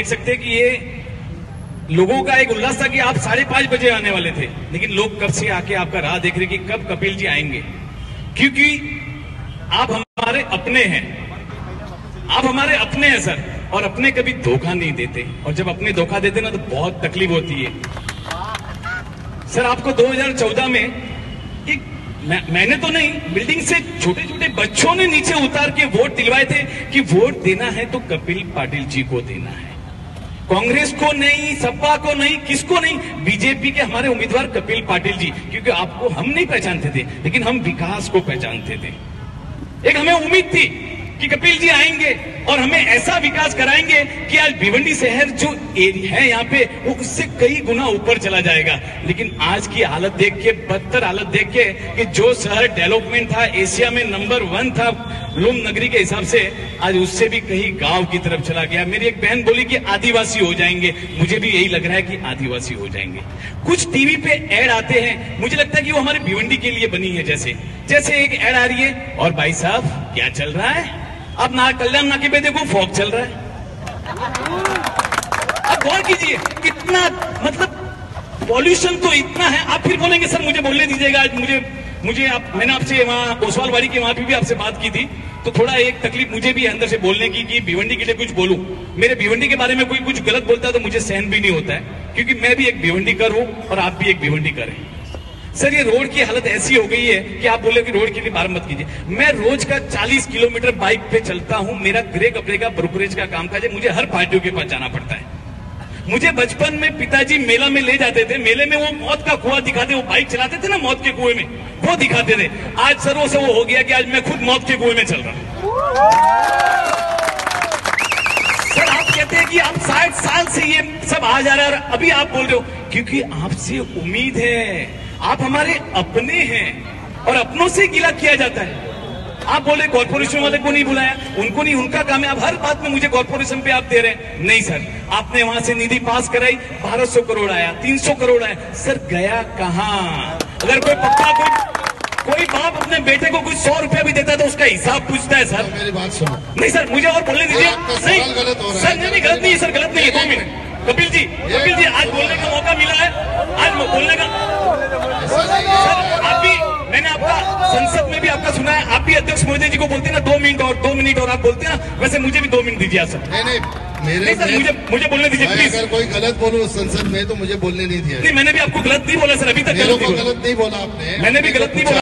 देख सकते हैं कि ये लोगों का एक उल्लास था कि आप साढ़े पाँच बजे आने वाले थे। लेकिन लोग कब से आके आपका राह देख रहे कि कब कपिल जी आएँगे? क्योंकि आप हमारे अपने हैं। आप हमारे अपने हैं सर। और अपने कभी धोखा नहीं देते। और जब अपने धोखा देते ना तो बहुत तकलीफ़ होती है। सर आपको 2014 में एक मैं, मैंने तो नहीं बिल्डिंग से छोटे छोटे बच्चों ने नीचे उतार के वोट दिलवाए थे कि वोट देना है तो कपिल पाटिल जी को देना है। कांग्रेस को नहीं, सपा को नहीं, किसको नहीं, बीजेपी के हमारे उम्मीदवार कपिल पाटिल जी, क्योंकि आपको हम नहीं पहचानते थे, लेकिन हम विकास को पहचानते थे। एक हमें उम्मीद थी कि कपिल जी आएँगे और हमें ऐसा विकास कराएँगे कि आज भिवंडी शहर जो एरिया है यहाँ पे, वो उससे कई गुना ऊपर चला जाएगा। लेकिन आज की हालत देख के, बदतर हालत देख के कि जो शहर डेवलपमेंट था, एशिया में नंबर वन था, लुम नगरी के हिसाब से, आज उससे भी कहीं गाँव की तरफ़ चला गया। मेरी एक बहन बोली कि आदिवासी हो जाएँगे। मुझे भी यही लग रहा है कि आदिवासी हो जाएँगे। कुछ टीवी पे एड आते हैं। मुझे लगता है कि वो हमारे भिवंडी के लिए बनी है जैसे। जैसे एक एड आ रही है, और भाई साहब, क्या चल रहा है? अब ना कल्याण नाके पे देखो फॉग चल रहा है। अब गौर कीजिए, कितना मतलब पॉल्यूशन तो इतना है, आप फिर बोलेंगे, सर, मुझे बोलने दीजिएगा, आज मुझे मुझे आप, मैंने आपसे वहाँ ओसवालवाड़ी के वहाँ पे भी आपसे बात की थी तो थोड़ा एक तकलीफ़ मुझे भी अंदर से बोलने की, कि भिवंडी के लिए कुछ बोलूँ। मेरे भिवंडी के बारे में कोई कुछ गलत बोलता है तो मुझे सहन भी नहीं होता है, क्योंकि मैं भी एक भिवंडी कर हूँ, और आप भी एक भिवंडी कर हैं। सर, ये रोड की हालत ऐसी हो गई है कि आप बोले कि रोड के लिए बार मत कीजिए। मैं रोज का 40 किलोमीटर बाइक पे चलता हूँ, मेरा ग्रे कपड़े का, ब्रोकरेज का काम काज है, मुझे हर पार्टियों के पास जाना पड़ता है। मुझे बचपन में पिताजी मेला में ले जाते थे, मेले में वो मौत का कुआ दिखाते, वो बाइक चलाते थे ना मौत के कुएँ में, वो दिखाते थे। आज सर, वो सब हो गया कि आज मैं खुद मौत के कुएँ में चल रहा हूँ। सर, आप कहते हैं कि आप साठ साल से ये सब आ जा रहा है और अभी आप बोल रहे हो, क्योंकि आपसे उम्मीद है, आप हमारे अपने हैं और अपनों से गिला किया जाता है। आप बोले कॉर्पोरेशन वाले को नहीं बुलाया, उनको नहीं, उनका काम है। आप हर बात में मुझे कॉर्पोरेशन पे आप दे रहे हैं। नहीं सर आपने वहाँ से निधि पास कराई, बारह करोड़ आया, तीन सौ करोड़ आया। सर, गया कहाँ? अगर कोई पक्का कोई कोई बाप अपने बेटे को कुछ सौ रुपया भी देता है तो उसका हिसाब पूछता है सर। मेरी बात सुनो। नहीं सर मुझे और बोलने दीजिए। नहीं। सर नहीं गलत नहीं है सर गलत नहीं है दो मिनट। कपिल जी कपिल जी आज बोलने का मौका मिला है। आज बोलने का। सर आप भी मैंने आपका संसद में भी आपका सुना है। आप भी अध्यक्ष मोदी जी को बोलते हैं ना दो मिनट और दो मिनट और आप बोलते हैं ना वैसे मुझे भी दो मिनट दीजिए सर। नहीं नहीं मेरे नहीं सर मुझे मुझे बोलने दीजिए प्लीज़ अगर कोई गलत बोलो संसद में तो मुझे बोलने नहीं दिया। नहीं मैंने भी आपको गलत नहीं बोला सर अभी तक गलत नहीं बोला। आपने। मैंने भी गलत नहीं बोला।